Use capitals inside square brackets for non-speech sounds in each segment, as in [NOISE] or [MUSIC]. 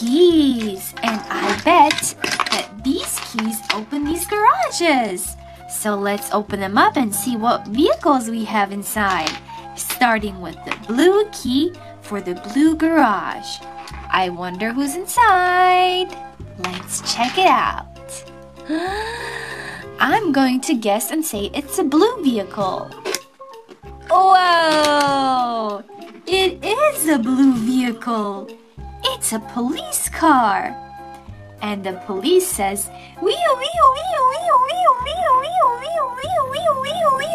keys. And I bet that these keys open these garages. So let's open them up and see what vehicles we have inside. Starting with the blue key for the blue garage. I wonder who's inside. Let's check it out. [GASPS] I'm going to guess and say it's a blue vehicle. Whoa! It is a blue vehicle. It's a police car. And the police says, wee wee wee wee wee wee wee wee wee wee wee wee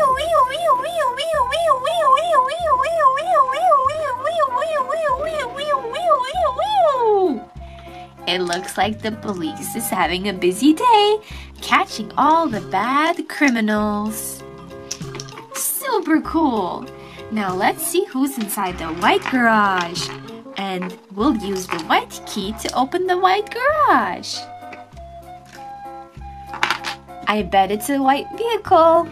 It looks like the police is having a busy day catching all the bad criminals. Super cool. Now let's see who's inside the white garage. And we'll use the white key to open the white garage. I bet it's a white vehicle.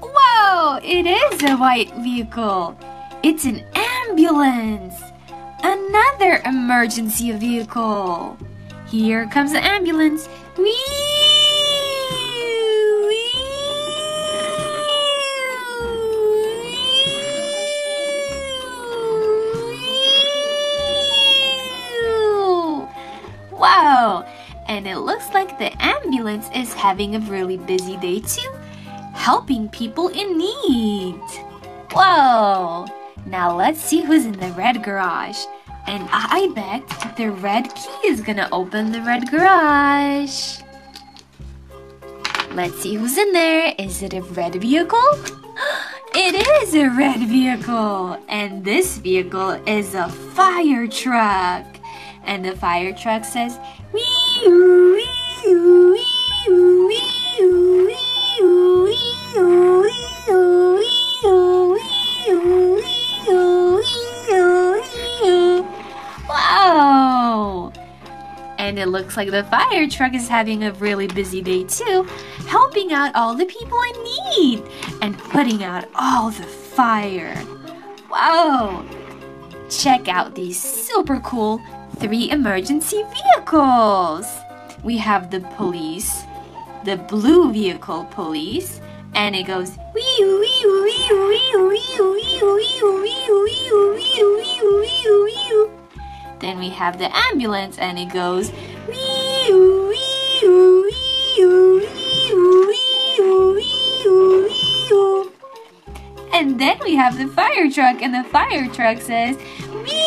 Whoa, it is a white vehicle. It's an ambulance. Another emergency vehicle. Here comes the ambulance. Whee! Wow! And it looks like the ambulance is having a really busy day too, helping people in need. Whoa! Now let's see who's in the red garage. And I bet the red key is gonna open the red garage. Let's see who's in there. Is it a red vehicle? [GASPS] It is a red vehicle. And this vehicle is a fire truck. And the fire truck says, wee wee wee wee wee Wow! And it looks like the fire truck is having a really busy day too, helping out all the people in need and putting out all the fire. Wow! Check out these super cool three emergency vehicles. We have the police, the blue vehicle police, and it goes wee wee wee wee wee wee wee wee wee wee wee wee Then we have the ambulance and it goes wee wee wee wee wee wee And then we have the fire truck and the fire truck says wee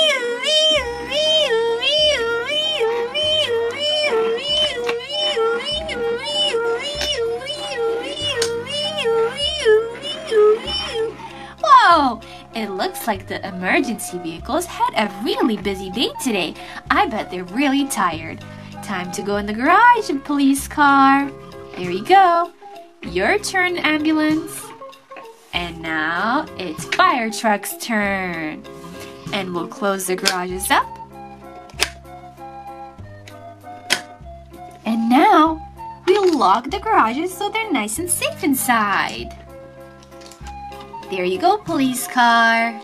It looks like the emergency vehicles had a really busy day today. I bet they're really tired. Time to go in the garage police car. There you go. Your turn, ambulance. And now it's fire truck's turn. And we'll close the garages up. And now we'll lock the garages so they're nice and safe inside. There you go, police car.